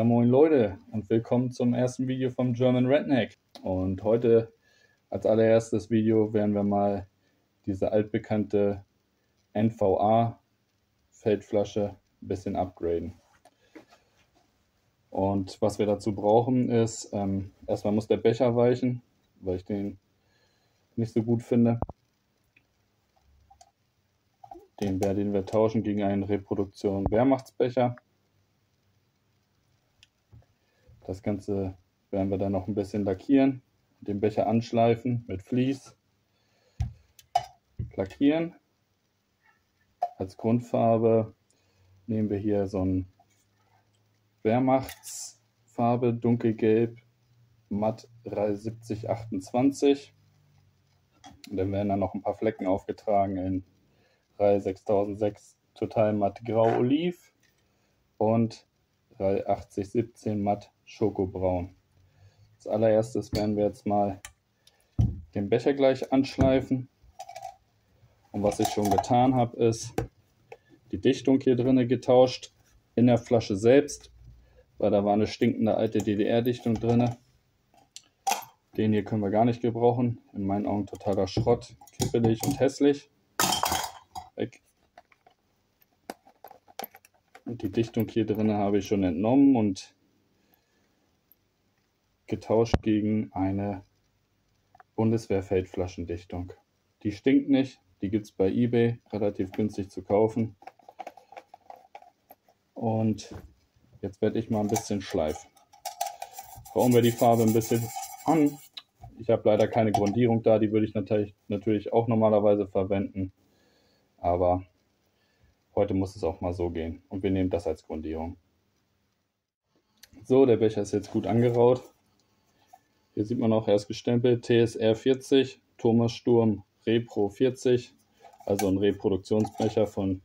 Ja, moin Leute und willkommen zum ersten Video vom German Redneck. Und heute als allererstes Video werden wir mal diese altbekannte NVA Feldflasche ein bisschen upgraden. Und was wir dazu brauchen ist, ähm, erstmal muss der Becher weichen, weil ich den nicht so gut finde. Den werden wir tauschen gegen einen Reproduktion Wehrmachtsbecher. Das Ganze werden wir dann noch ein bisschen lackieren, den Becher anschleifen mit Vlies, lackieren. Als Grundfarbe nehmen wir hier so ein Wehrmachtsfarbe, dunkelgelb, matt 37028. Und dann werden dann noch ein paar Flecken aufgetragen in Reihe 6006 total matt grau oliv und Reihe 8017 matt Schokobraun. Als allererstes werden wir jetzt mal den Becher gleich anschleifen. Und was ich schon getan habe, ist die Dichtung hier drinnen getauscht in der Flasche selbst, weil da war eine stinkende alte DDR-Dichtung drin. Den hier können wir gar nicht gebrauchen. In meinen Augen totaler Schrott, kippelig und hässlich. Weg. Und die Dichtung hier drin habe ich schon entnommen und getauscht gegen eine Bundeswehr-Feldflaschendichtung. Die stinkt nicht, die gibt es bei eBay relativ günstig zu kaufen. Und jetzt werde ich mal ein bisschen schleifen. Brauchen wir die Farbe ein bisschen an. Ich habe leider keine Grundierung da, die würde ich natürlich, natürlich auch normalerweise verwenden. Aber heute muss es auch mal so gehen. Und wir nehmen das als Grundierung. So, der Becher ist jetzt gut angeraut. Hier sieht man auch erst gestempelt TSR 40, Thomas Sturm Repro 40, also ein Reproduktionsbecher von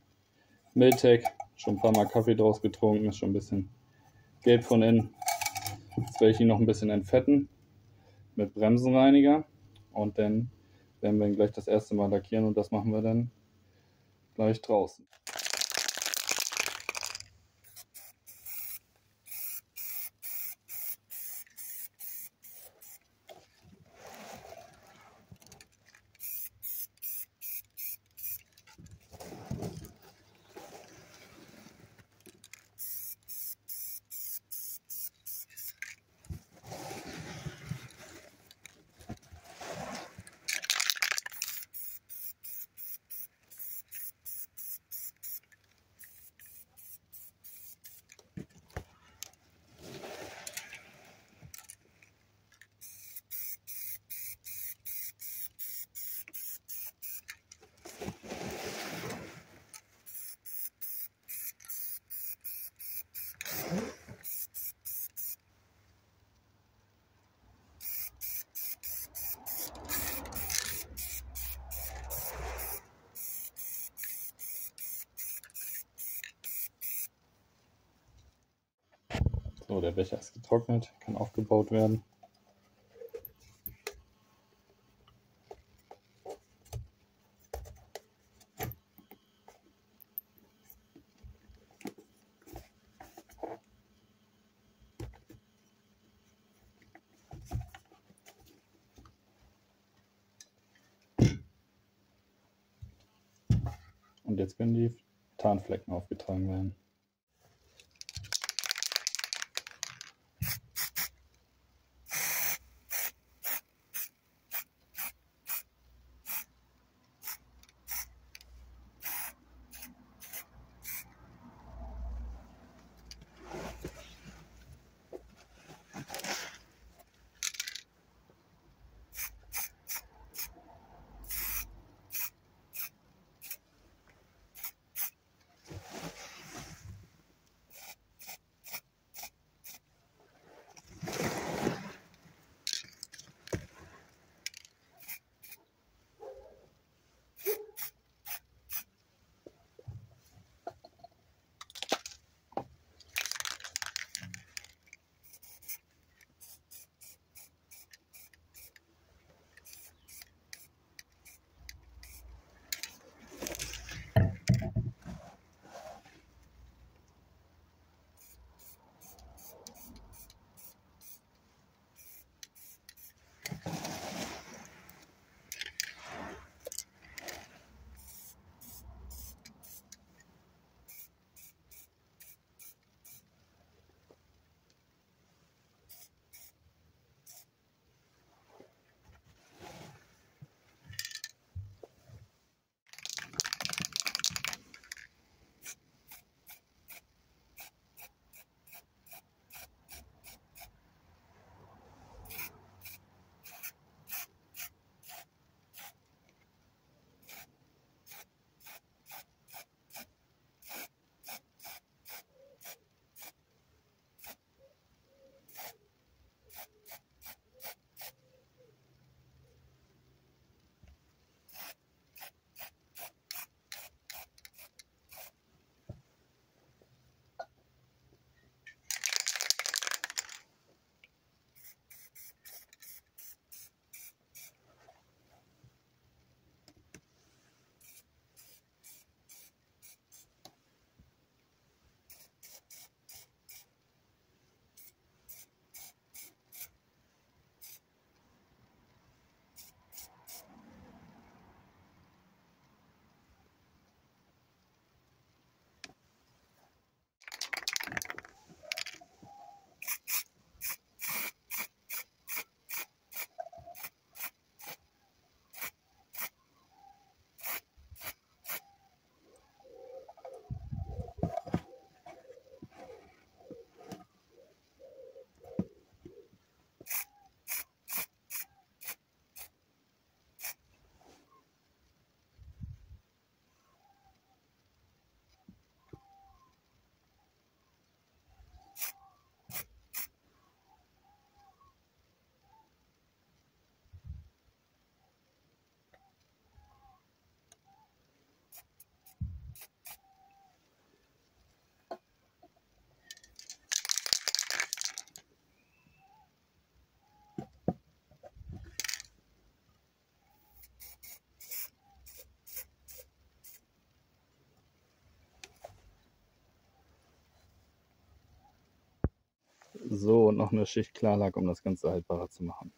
Miltec. Schon ein paar Mal Kaffee draus getrunken, ist schon ein bisschen gelb von innen. Jetzt werde ich ihn noch ein bisschen entfetten mit Bremsenreiniger und dann werden wir ihn gleich das erste Mal lackieren und das machen wir dann gleich draußen. So, der Becher ist getrocknet, kann aufgebaut werden. Und jetzt können die Tarnflecken aufgetragen werden. So, und noch eine Schicht Klarlack, um das Ganze haltbarer zu machen.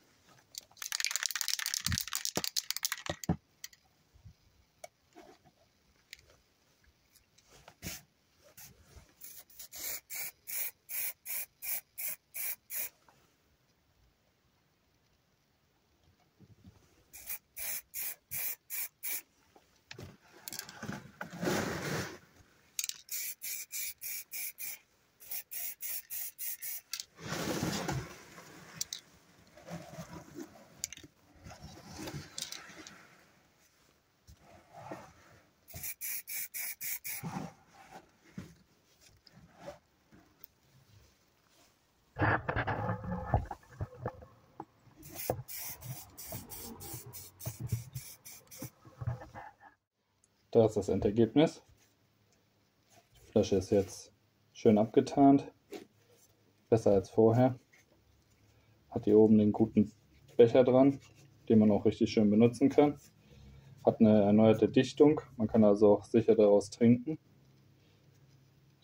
Da ist das Endergebnis. Die Flasche ist jetzt schön abgetarnt. Besser als vorher. Hat hier oben den guten Becher dran, den man auch richtig schön benutzen kann. Hat eine erneuerte Dichtung. Man kann also auch sicher daraus trinken.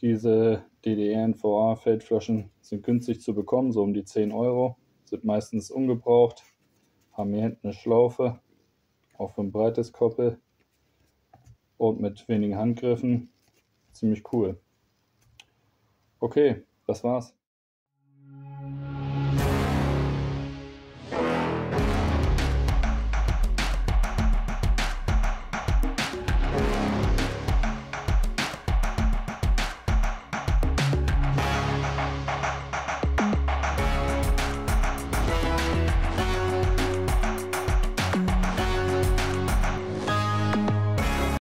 Diese DDR-NVA-Feldflaschen sind günstig zu bekommen, so um die 10 Euro. Sind meistens ungebraucht. Haben hier hinten eine Schlaufe, auch für ein breites Koppel und mit wenigen Handgriffen. Ziemlich cool. Okay, das war's.